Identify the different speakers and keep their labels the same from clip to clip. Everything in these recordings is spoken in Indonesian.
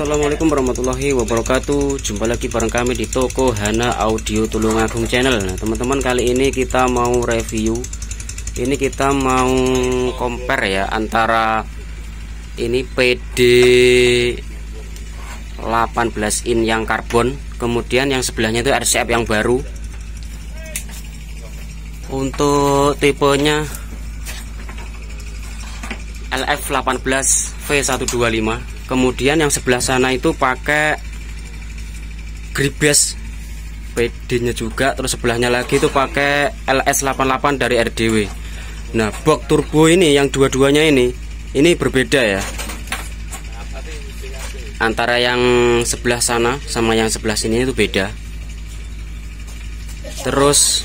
Speaker 1: Assalamualaikum warahmatullahi wabarakatuh. Jumpa lagi bareng kami di toko Hana Audio Tulungagung Channel. Nah teman-teman kali ini kita mau review. Ini kita mau compare ya Antara Ini PD 18 in yang karbon Kemudian yang sebelahnya itu RCF yang baru. Untuk tipenya LF18 V125 kemudian yang sebelah sana itu pakai Gribes PD nya juga. Terus sebelahnya lagi itu pakai LS88 dari RDW nah box turbo ini yang dua-duanya ini ini berbeda ya. Antara yang sebelah sana sama yang sebelah sini itu beda. Terus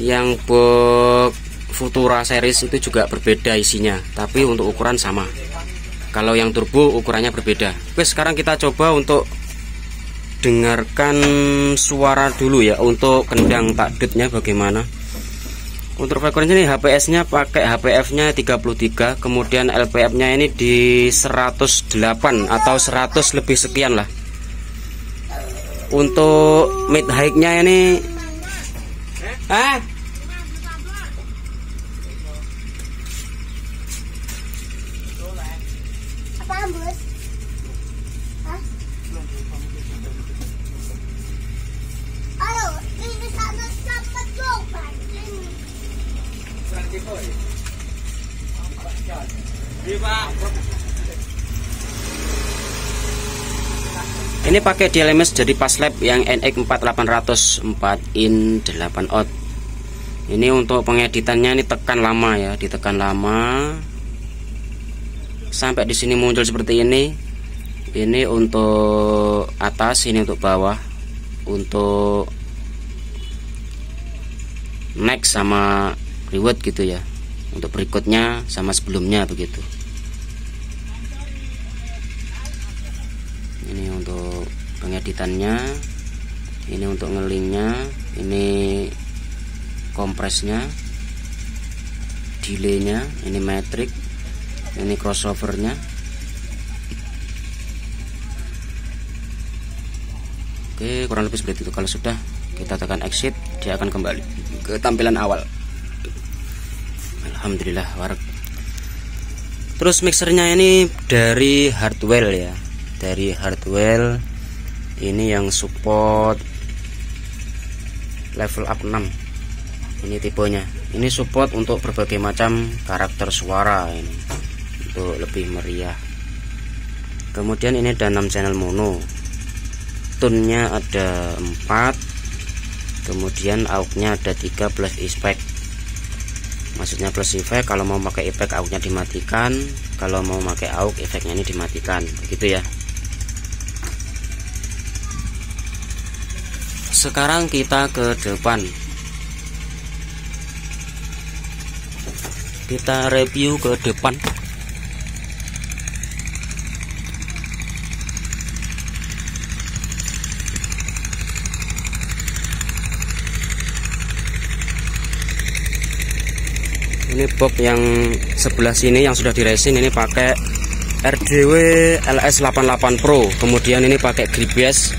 Speaker 1: yang box Futura series itu juga berbeda isinya tapi untuk ukuran sama kalau yang turbo ukurannya berbeda. Oke sekarang kita coba untuk dengarkan suara dulu ya untuk kendang takdutnya bagaimana. Untuk frekuensi ini HPS nya pakai HPF nya 33 kemudian LPF nya ini di 108 atau 100 lebih sekian lah. Untuk mid high nya ini ah Ini pakai DLMS jadi pas lab yang NX 4800 4 in 8 out. Ini untuk pengeditannya ini tekan lama ya, ditekan lama. Sampai di sini muncul seperti ini. Ini untuk atas, ini untuk bawah. Untuk next sama reward gitu ya. Untuk berikutnya sama sebelumnya begitu. Ini untuk pengeditannya ini untuk ngelingnya ini kompresnya delaynya ini metrik ini crossovernya. Oke kurang lebih seperti itu. Kalau sudah kita tekan exit dia akan kembali ke tampilan awal Alhamdulillah warak terus mixernya ini dari hardware ya. Dari hardware ini yang support level up 6 ini tipenya. Ini support untuk berbagai macam karakter suara ini untuk lebih meriah. Kemudian ini ada 6 channel mono. Tunnya ada 4 kemudian AUX ada 3 plus e-spec maksudnya plus efek kalau mau pakai efek AUX dimatikan kalau mau pakai AUX efeknya ini dimatikan begitu ya. Sekarang kita ke depan. Kita review ke depan ini box yang sebelah sini yang sudah diresin ini pakai RDW LS88 Pro. Kemudian ini pakai gripes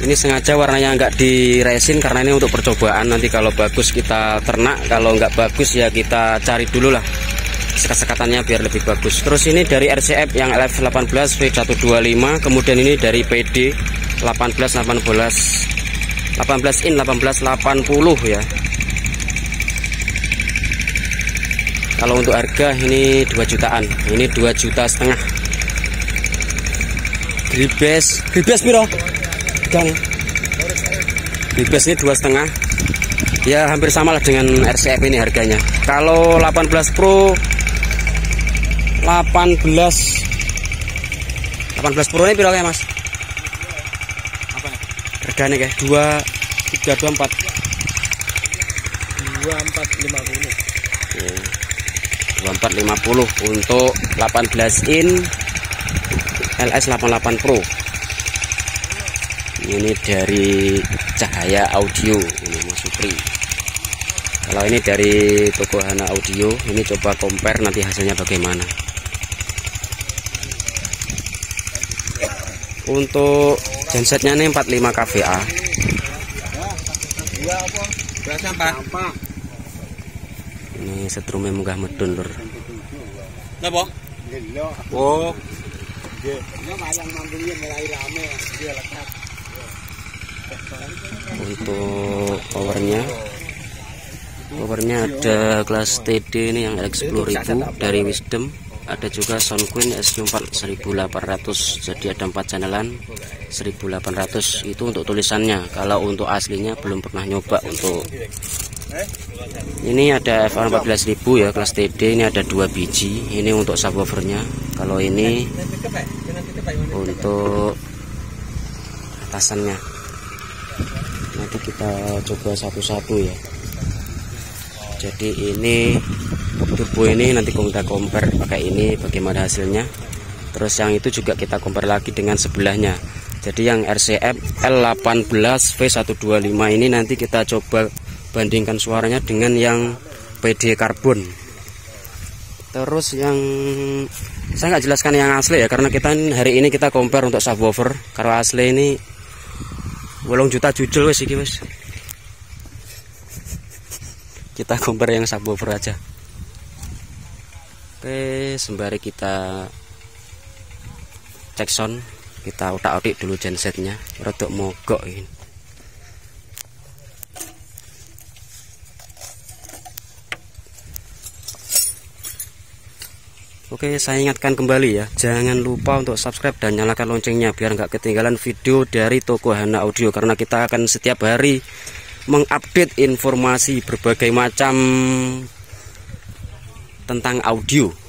Speaker 1: ini sengaja warnanya nggak diresin karena ini untuk percobaan. Nanti kalau bagus kita ternak kalau nggak bagus ya kita cari dulu lah sekat-sekatannya biar lebih bagus. Terus ini dari RCF yang LF18 V125 kemudian ini dari PD 18 18 18 in 1880 ya kalau untuk harga ini 2 jutaan. Ini 2 juta setengah. Gribes. Gribes piro? Gang gribes ini dua setengah. Ya hampir sama lah dengan RCF ini harganya. Kalau 18 Pro 18 18 Pro ini piro ya mas? Apa harganya kayak 2 3 2 4 2450 2450 untuk 18 in LS88 Pro. Ini dari cahaya audio ini Mas Supri. Kalau ini dari toko Hana Audio ini coba compare nanti hasilnya bagaimana. Untuk gensetnya ini 45 kVA ini setrumnya munggah medun lur.
Speaker 2: Napa? Oh.
Speaker 1: untuk powernya powernya ada kelas TD ini yang RX 10000 dari Wisdom. Ada juga Sound Queen SQ4 1800 jadi ada 4 channelan 1800 itu untuk tulisannya. Kalau untuk aslinya belum pernah nyoba untuk ini ada FR 14000 ya kelas TD ini ada dua biji. Ini untuk subwoofernya. Kalau ini untuk atasannya. Nanti kita coba satu-satu ya. Jadi ini turbo ini nanti kita compare pakai ini bagaimana hasilnya. Terus yang itu juga kita compare lagi dengan sebelahnya. Jadi yang RCF L18 V125 ini nanti kita coba bandingkan suaranya dengan yang PD karbon. Terus yang saya nggak jelaskan yang asli ya karena kita hari ini kita compare untuk subwoofer. Kalau asli ini bolong juta jujul wes iki wes kita compare yang subwoofer aja. Oke sembari kita cek sound kita utak-utik dulu gensetnya rodok mogok ini Oke saya ingatkan kembali ya Jangan lupa untuk subscribe dan nyalakan loncengnya Biar nggak ketinggalan video dari Toko Hana Audio Karena kita akan setiap hari Mengupdate informasi berbagai macam Tentang audio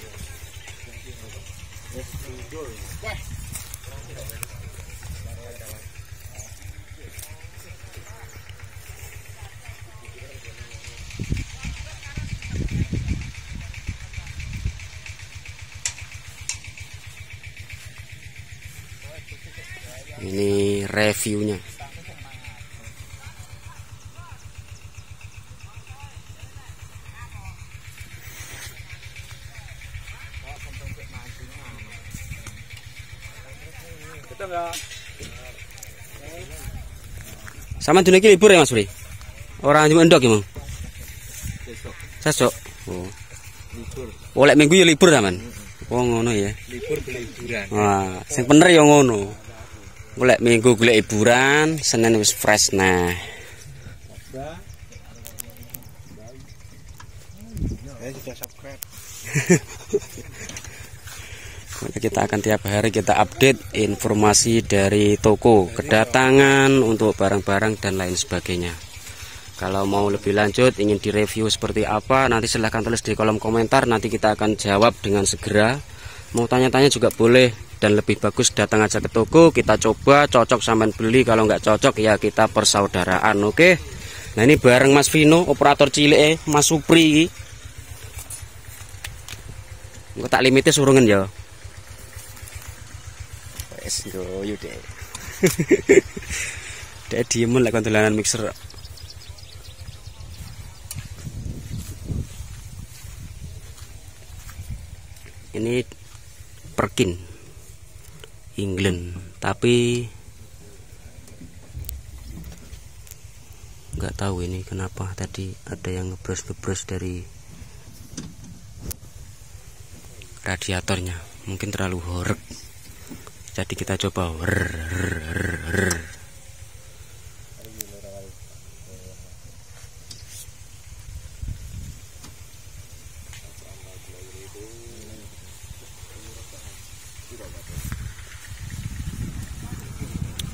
Speaker 1: ini reviewnya. Sama dunia libur ya mas Bri orang cuma endok ya mang? Sesok oh. Oleh minggu ya libur teman oh ngono ya.
Speaker 2: Libur liburan.
Speaker 1: wah sing bener ya ngono golek minggu golek hiburan senin wis fresh nah. Kita akan tiap hari kita update informasi dari toko kedatangan untuk barang-barang dan lain sebagainya. Kalau mau lebih lanjut ingin direview seperti apa nanti silahkan tulis di kolom komentar nanti kita akan jawab dengan segera. Mau tanya-tanya juga boleh dan lebih bagus datang aja ke toko kita coba cocok sampai beli. Kalau nggak cocok ya kita persaudaraan oke? Nah ini bareng Mas Vino operator cilik eh, Mas Supri. Engko tak limite surungan ya? Wes yo yo deh lek dolanan mixer. Ini Perkin England tapi nggak tahu ini kenapa tadi ada yang ngebros ngebros dari radiatornya mungkin terlalu horek jadi kita coba Rrr, rrr, rrr.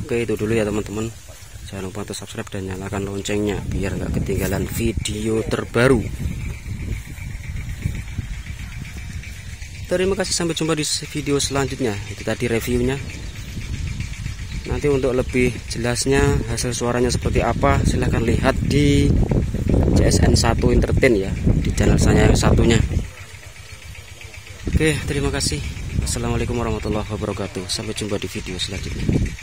Speaker 1: Oke itu dulu ya teman-teman. Jangan lupa untuk subscribe dan nyalakan loncengnya Biar nggak ketinggalan video terbaru. Terima kasih sampai jumpa di video selanjutnya. Itu tadi reviewnya. Nanti untuk lebih jelasnya Hasil suaranya seperti apa Silahkan lihat di CSN 1 Entertain ya Di channel saya yang satunya. Oke terima kasih. Assalamualaikum warahmatullahi wabarakatuh. Sampai jumpa di video selanjutnya